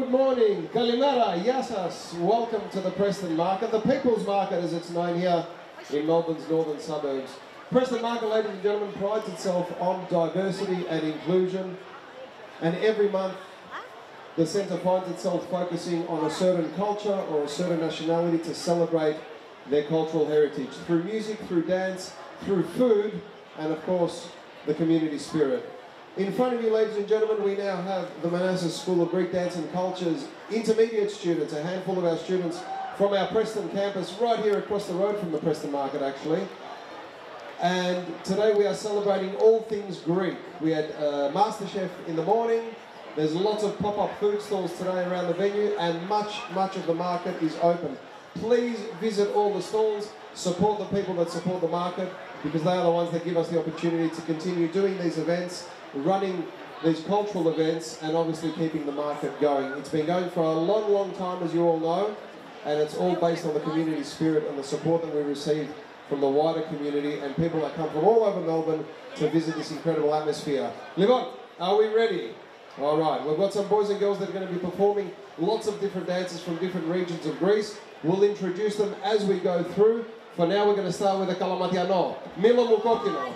good morning. Kalimera, Yasas. Welcome to the Preston Market, the People's Market as it's known here in Melbourne's northern suburbs. Preston Market, ladies and gentlemen, prides itself on diversity and inclusion. And every month, the centre finds itself focusing on a certain culture or a certain nationality to celebrate their cultural heritage through music, through dance, through food, and of course, the community spirit. In front of you, ladies and gentlemen, we now have the Manassas School of Greek Dance and Culture's intermediate students, a handful of our students from our Preston campus, right here across the road from the Preston Market, actually. And today we are celebrating all things Greek. We had uh, MasterChef in the morning. There's lots of pop-up food stalls today around the venue, and much, much of the market is open. Please visit all the stalls, support the people that support the market, because they are the ones that give us the opportunity to continue doing these events, running these cultural events, and obviously keeping the market going. It's been going for a long, long time, as you all know, and it's all based on the community spirit and the support that we receive from the wider community and people that come from all over Melbourne to visit this incredible atmosphere. Livon, are we ready? All right, we've got some boys and girls that are going to be performing lots of different dances from different regions of Greece. We'll introduce them as we go through. For now, we're going to start with the Kalamatiano. Milo Mou Kokkino.